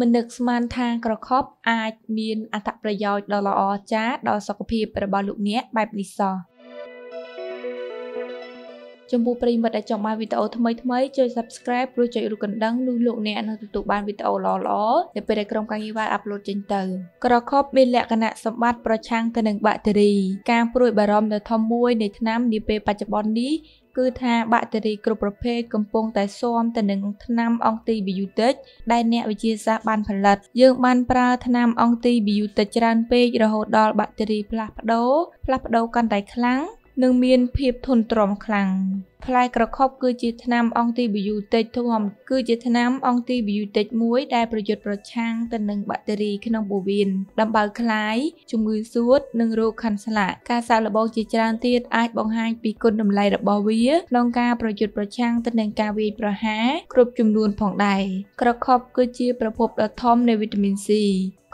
មិននឹកស្មានថាក្រខប់អាចមានអត្ថប្រយោជន៍ដ៏ល្អអស្ចារ្យដល់សុខភាពរបស់លោកអ្នកបែបនេះសោះចំពោះប្រិមិត្តដែលចង់បានវីដេអូថ្មីថ្មីជួយ Subscribe ព្រោះចុចរូបកណ្ដឹងនោះលោកអ្នកនឹងទទួលបានវីដេអូល្អៗនៅពេលដែលក្រុមការងារបានអាប់ឡូតចេញទៅក្រខប់មានលក្ខណៈសម្បត្តិប្រឆាំងទៅនឹងបាក់តេរីការព្រួយបារម្ភដ៏ធំមួយនៃថ្នាំនាពេលបច្ចុប្បន្ននេះ គឺថាបាក់តេរីគ្រប់ប្រភេទកំពុងតែស៊ាំទៅនឹងថ្នាំអង់ទីប៊ីយូទិកដែលអ្នកវិទ្យាសាស្ត្របានផលិត យើងបានប្រើថ្នាំអង់ទីប៊ីយូទិកច្រើនពេករហូតដល់បាក់តេរីផ្លាស់ប្ដូរផ្លាស់ប្ដូរកាន់តែខ្លាំងនិងមានភាពធន់ទ្រាំខ្លាំង ផ្លែក្រខុបគឺជាថ្នាំអង់ទីប៊ីយូទិកធំគឺជាថ្នាំអង់ទីប៊ីយូទិកមួយដែលប្រយុទ្ធប្រឆាំងទៅនឹងបាក់តេរីក្នុងពោះវៀនដំបៅក្លាយជំងឺសួតនិងរោគខាន់ស្លាកការសាកល្បងជាច្រើនទៀតអាចបង្ហាញពីគុណតម្លៃរបស់វាក្នុងការប្រយុទ្ធប្រឆាំងទៅនឹងការវាយប្រហារគ្រប់ចំនួនផងដែរក្រខុបគឺជាប្រភពដ៏ធំនៃវីតាមីន C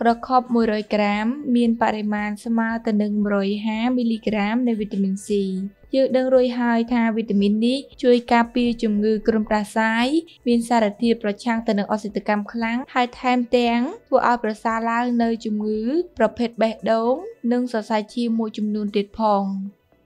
ក្រខប់100ក្រាម មានបរិមាណស្មើទៅនឹង150មីលីក្រាមនៃវីតាមីន C យើងដឹងរួចហើយថាវីតាមីននេះជួយការពារជំងឺគ្រុនប្រសាយមានសារធាតុប្រឆាំងទៅនឹងអុកស៊ីតកម្មខ្លាំងហើយថែមទាំងធ្វើឲ្យប្រសើរឡើងនៅជំងឺ ប្រភេទបេះដូង និងសរសៃឈាមមួយចំនួនទៀតផង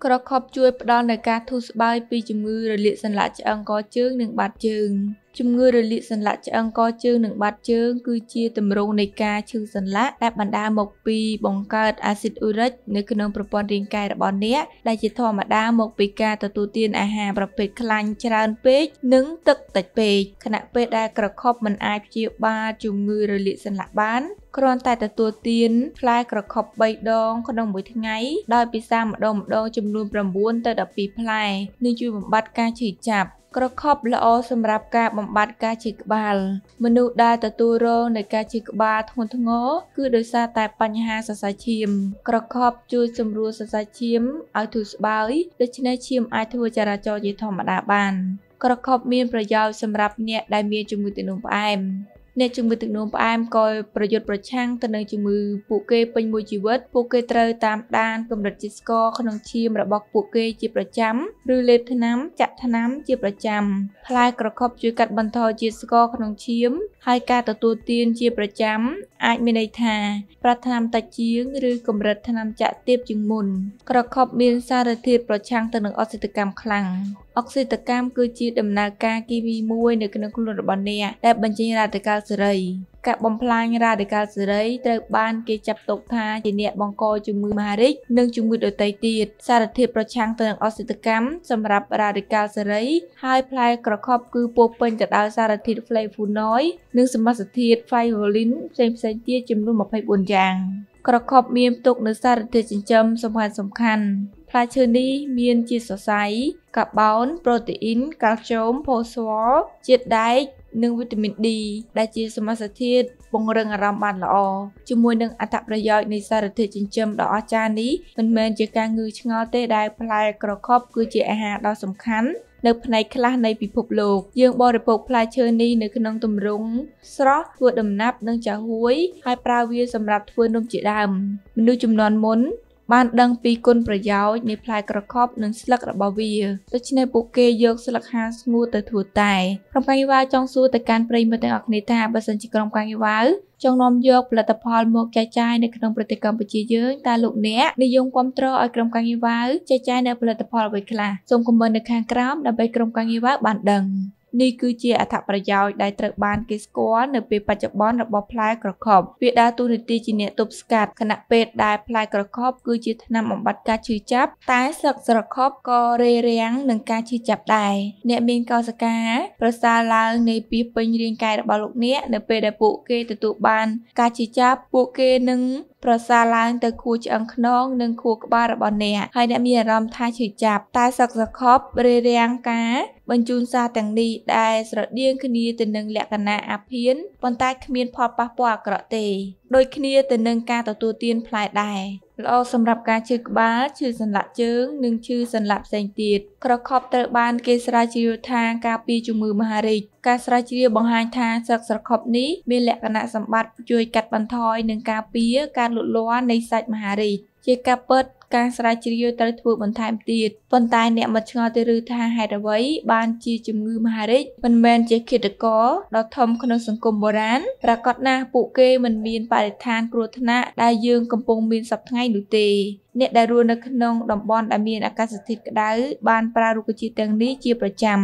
ក្រខប់ជួយផ្ដល់នូវការធូរស្បើយពីជំងឺរលាកសន្លាក់ឆ្អឹងកជើងនិងបាតជើង ជំងឺរលាកសន្លាក់ឆ្អឹងកជើងនិងបាតជើង គឺជាទម្រង់នៃការឈឺសន្លាក់ដែលបណ្ដាលមកពីបង្កើតអាស៊ីតអ៊ូរិកនៅក្នុងប្រព័ន្ធរាងកាយរបស់អ្នកដែលជាធម្មតាមកពីការទទួលទានអាហារប្រភេទខ្លាញ់ច្រើនពេកនិងទឹកតិចពេកខណៈពេលដែលក្រខប់មិនអាចព្យាបាលជំងឺរលាកសន្លាក់បានគ្រាន់តែទទួលទានផ្លែក្រខប់3ដងក្នុងមួយថ្ងៃដោយពិសាម្ដងម្ដងចំនួន9ទៅ12ផ្លែនឹងជួយបំបត្តិការឈឺចាប់ ក្រខប់ល្អសម្រាប់ការបំបត្តិការឈឺក្បាល មនុស្សដែលទទួលរងនៃការឈឺក្បាលធ្ងន់ធ្ងរគឺដោយសារតែបញ្ហាសរសៃឈាម ក្រខប់ជួយសម្រួលសរសៃឈាមឲ្យធូរស្បើយដូច្នេះឈាមអាចធ្វើចរាចរណ៍ជាធម្មតាបាន ក្រខប់មានប្រយោជន៍សម្រាប់អ្នកដែលមានជំងឺទឹកនោមផ្អែម អ្នកជំងឺទឹកនោមផ្អែមក៏ប្រយុទ្ធប្រឆាំងទៅនឹងជំងឺពួកគេពេញមួយជីវិតពួកគេត្រូវតាមដានកម្រិតជាតិស្ករក្នុងឈាមរបស់ពួកគេជាប្រចាំឬលេបថ្នាំចាក់ថ្នាំជាប្រចាំផ្លែក្រខប់ជួយកាត់បន្ថយជាតិស្ករក្នុងឈាមហើយការទទួលទានជាប្រចាំអាចមានន័យថាប្រាថ្នាតិចជាងឬកម្រិតថ្នាំចាក់ទាបជាងមុន ក្រខប់មានសារធាតុប្រឆាំងទៅនឹងអុកស៊ីតកម្មខ្លាំង អុកស៊ីតកម្មគឺជាដំណើរការគីមីមួយនៅក្នុងខ្លួនរបស់អ្នកដែលបញ្ចេញរ៉ាឌីកាល់សេរីការបំផ្លាញរ៉ាឌីកាល់សេរីត្រូវបានគេចាត់ទុកថាជាអ្នកបង្កជំងឺមហារីកនិងជំងឺដទៃទៀតសារធាតុប្រឆាំងទៅនឹងអុកស៊ីតកម្មសម្រាប់រ៉ាឌីកាល់សេរីហើយផ្លែក្រខប់គឺពោពេញទៅដោយសារធាតុ flavonoid និងសមាសធាតុ fibrillin ផ្សេងៗទៀតចំនួន24យ៉ាងក្រខប់មានផ្ទុកនូវសារធាតុចិញ្ចឹមសំខាន់សំខាន់ ផ្លែឈើនេះមានជាតិសរសៃ កាបូន ប្រូតេអ៊ីន កាល់ស្យូម ផូស្វ័រ ជាតិដែក និងវីតាមីន D ដែលជាសមាសធាតុពង្រឹងអារម្មណ៍បានល្អជាមួយនឹងអត្ថប្រយោជន៍នៃសារធាតុចិញ្ចឹមដ៏អស្ចារ្យនេះមិនមែនជាការងឿឆ្ងល់ទេដែលផ្លែក្រខប់គឺជាអាហារដ៏សំខាន់នៅផ្នែកខ្លះនៃពិភពលោកយើងបរិភោគផ្លែឈើនេះនៅក្នុងទម្រង់ស្រស់ធ្វើដំណាប់និងចាហួយហើយប្រើវាសម្រាប់ធ្វើនំជាដើមមនុស្សចំនួនមុន បានដឹងពីគុណប្រយោជន៍នៃផ្លែក្រខប់និងស្លឹករបស់វាដូច្នេះពួកគេយកស្លឹកហាលស្ងួតទៅធ្វើតែក្រុមការងារវ៉ាវចង់សួរទៅកាន់ប្រិយមិត្តទាំងអស់គ្នាថាបើសិនជាក្រុមការងារវ៉ាវចង់នាំយកផលិតផលមកចែកចាយនៅក្នុងប្រទេសកម្ពុជាយើងតើលោកអ្នកនិយមគ្រប់គ្រងឲ្យក្រុមការងារវ៉ាវចែកចាយនៅផលិតផលអ្វីខ្លះសូមខមមិននៅខាងក្រោមដើម្បីក្រុមការងារវ៉ាវបានដឹង នេះគឺជាអត្ថប្រយោជន៍ដែលត្រូវបានគេស្គាល់នៅពេលបច្ចុប្បន្នរបស់ផ្លែក្រខប់វាដើរតួនាទីជាអ្នកទប់ស្កាត់ខណៈពេលដែលផ្លែក្រខប់គឺជាថ្នាំបំបត្តិការឈឺចាប់ តែស្លឹកស្រខប់ក៏រេរាំងនឹងការឈឺចាប់ដែរអ្នកមានកោសិកាប្រសើរឡើងនៃពីពេញរាងកាយរបស់លោកអ្នកនៅពេលដែលពួកគេទទួលបាន ការឈឺចាប់ពួកគេនឹង ប្រសើរឡើងទៅខួរឆ្អឹងខ្នងនិងខួរក្បាលរបស់អ្នកហើយអ្នកមានអារម្មណ៍ថាឈឺចាប់តែសឹកសខប់រារាំងការបញ្ជូនសារទាំងនេះដែលស្រដៀងគ្នាទៅនឹងលក្ខណៈអាភៀនប៉ុន្តែគ្មានផលប៉ះពាល់អាក្រក់ទេ ដូចគ្នាទៅនឹងការទទួលទានផ្លែដែរល្អសម្រាប់ការឈឺក្បាលឈឺសន្លាក់ជើង និងឈឺសន្លាក់ផ្សេងទៀតក្រខប់ត្រូវបានគេស្រាវជ្រាវថាការពារជំងឺមហារីកការស្រាវជ្រាវបង្ហាញថាស្លឹកស្រខប់នេះមានលក្ខណៈសម្បត្តិជួយកាត់បន្ថយនិងការពារការលូតលាស់នៃសាច់មហារីក ជាការពិតការស្រាវជ្រាវត្រូវធ្វើបន្ថែមទៀតប៉ុន្តែអ្នកមិនឆ្ងល់ទេឬថាហេតុអ្វីបានជាជំងឺមហារីកមិនមែនជាឃាតករដ៏ធំក្នុងសង្គមបុរាណប្រកាសណាស់ពួកគេមិនមានបរិស្ថានគ្រោះថ្នាក់ដែលយើងកំពុងមានសពថ្ងៃនោះទេអ្នកដែលរស់នៅក្នុងតំបន់ដែលមានអាកាសធាតុក្តៅបានប្រើរុក្ខជាតិទាំងនេះជាប្រចាំ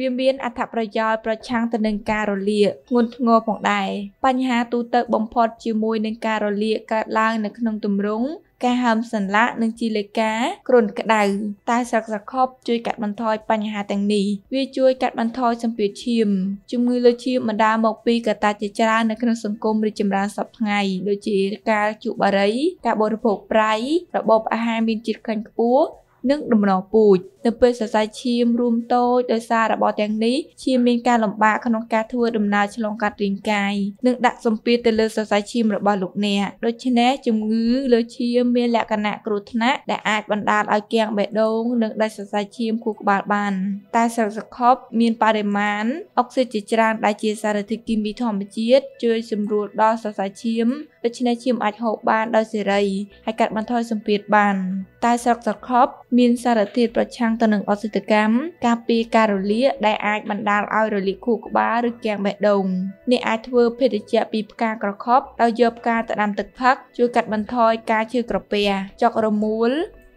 វាមានអត្ថប្រយោជន៍ប្រឆាំងទៅនឹងការរលាកធ្ងន់ធ្ងរផងដែរបញ្ហាទូទៅបំផុតជាមួយនឹងការរលាកកើតឡើងនៅក្នុងទម្រង់ ការហើមសន្លាក់និងជីលេកាគ្រុនក្តៅតែស្លឹកស្រខប់ជួយកាត់បន្ថយបញ្ហាទាំងនេះវាជួយកាត់បន្ថយសម្ពាធឈាមជំងឺលើឈាមបណ្ដាលមកពីកត្តាជាច្រើននៅក្នុងសង្គមរីកចម្រើនសពថ្ងៃដូចជាការជក់បារីការបរិភោគប្រៃរបបអាហារមានជាតិខ្លាញ់ខ្ពស់ និងដំណពូជនៅពេលសរសៃឈាមរួមតូចដោយសាររបបទាំងនេះឈាមមានការលំបាកក្នុងការធ្វើដំណើរឆ្លងកាត់រាងកាយនិងដាក់សម្ពាធទៅលើសរសៃឈាមរបស់លោកអ្នកដូច្នេះជំងឺលើឈាមមានលក្ខណៈគ្រោះថ្នាក់ដែលអាចបណ្ដាលឲ្យគាំងបេះដូងនិងដាច់សរសៃឈាមខួរក្បាលបានតែស្លឹកសខប់មានបរិមាណអុកស៊ីតជាច្រើនដែលជាសារធាតុគីមីធម្មជាតិជួយសម្រួលដល់សរសៃឈាម ដូច្នេះឈាមអាចហូបបានដោយសេរីហើយកាត់បន្ថយសម្ពាធបាន តែស្លឹកសខប់មានសារធាតុប្រឆាំងទៅនឹងអុកស៊ីតកម្មការពារការរលាកដែលអាចបណ្ដាលឲ្យរលាកខួរក្បាលឬគាំងបេះដូងអ្នកអាចធ្វើភេសជ្ជៈពីផ្កាក្រខប់ដោយយកផ្កាទៅដាំទឹកផឹកជួយកាត់បន្ថយការឈឺក្រពះចុករមួល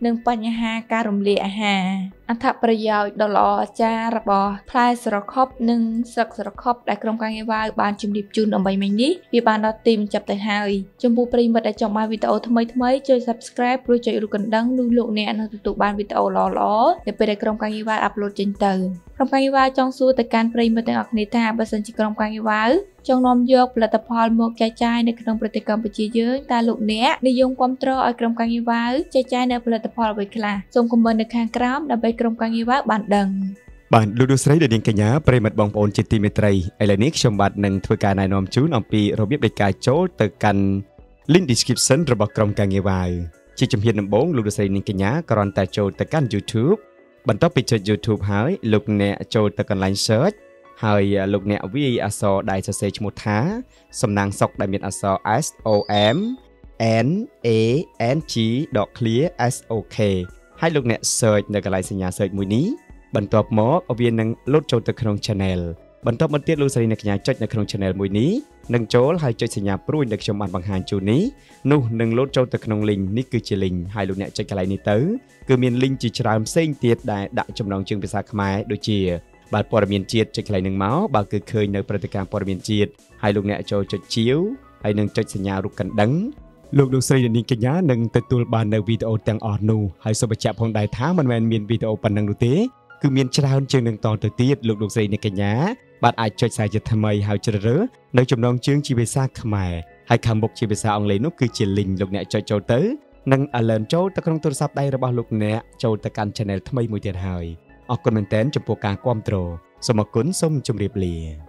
និងបញ្ហាការរំលាយអាហារអត្ថប្រយោជន៍ដ៏ល្អអាចារ្យរបស់ផ្លែស្រខប់និងស្លឹកស្រខប់ដែលក្រុមការងារវាវបានជម្រាបជូនដើម្បីមិញនេះវាបានដល់ទីបញ្ចប់ទៅហើយចំពោះប្រិយមិត្តដែលចង់បានវីដេអូថ្មីថ្មីជួយ Subscribe ព្រោះចុចរូបកណ្ដឹងនោះលោកអ្នកនឹងទទួលបានវីដេអូល្អៗនៅពេលដែលក្រុមការងារវាវអាប់ឡូតចេញទៅក្រុមការងារវាវចង់សួរទៅកាន់ប្រិយមិត្តទាំងអស់គ្នាថាបើសិនជាក្រុមការងារវាវចង់នាំយកផលិតផលមកចែកចាយនៅក្នុងប្រទេសកម្ពុជាយើងតើលោកអ្នកនិយមគ្រប់គ្រងឲ្យក្រុមការងារវាវចែកចាយនៅផលិតផលអ្វីខ្លះសូមខមមិននៅខាងក្រោមដើម្បីក្រុមការងារវាវបានដឹងបាទលោកលោកស្រីដែលនាងកញ្ញាប្រិមិត្តបងប្អូនជាទីមេត្រីឥឡូវនេះខ្ញុំបាទនឹងធ្វើការណែនាំជូនអំពីរបៀបនៃការចូលទៅកាន់ link description របស់ក្រុមការងារវាវជាជំហានដំបូងលោកលោកស្រីនាងកញ្ញាគ្រាន់តែចូលទៅកាន់ YouTube បន្ទាប់ពីចុច YouTube ហើយលោកអ្នកចូលទៅកន្លែង search ហើយលោកអ្នកវាយអក្សរដែលសរសេរឈ្មោះថាសំណាងសុកដែលមានអក្សរ S O M N A N G .clear S O K ហើយលោកអ្នក search នៅកន្លែងសញ្ញា search មួយនេះបន្ទាប់មកវានឹងលោតចូលទៅក្នុង channel បន្ទាប់មកទៀតលោកស្រីអ្នកកញ្ញាចុចនៅក្នុង channel មួយនេះនឹងចូលហើយចុចសញ្ញាព្រួយដែលខ្ញុំបានបង្ហាញជូននេះនោះនឹងលោតចូលទៅក្នុង link នេះគឺជា link ហើយលោកអ្នកចុចកន្លែងនេះទៅគឺមាន link ជាច្រើនផ្សេងទៀតដែលដាក់ចំណងជើងភាសាខ្មែរដូចជាបាទព័ត៌មានជាតិចុចកន្លែងនឹងមកបើគឺឃើញនៅព្រឹត្តិការណ៍ព័ត៌មានជាតិហើយលោកអ្នកចូលចុចជាវហើយនឹងចុចសញ្ញារូបកណ្ដឹង លោកលោកស្រីនាងកញ្ញានឹងទទួលបាននៅវីដេអូទាំងអស់នោះហើយសូមបញ្ជាក់ផងដែរថាមិនមែនមានវីដេអូប៉ុណ្ណឹងនោះទេគឺមានច្រើនជាងនឹងតទៅទៀតលោកលោកស្រីនាងកញ្ញាបាទអាចចុចខ្សែជាថ្មីហើយជ្រើសរើសនៅចំណងជើងជាភាសាខ្មែរហើយខាងមុខជាភាសាអង់គ្លេសនោះគឺជា link លោកអ្នកចុចចូលទៅនឹង alert ចូលទៅក្នុងទូរស័ព្ទដៃរបស់លោកអ្នកចូលទៅកាន់ channel ថ្មីមួយទៀតហើយអរគុណមែនទែនចំពោះការគ្រប់គ្រងសូមអរគុណសូមជម្រាបលា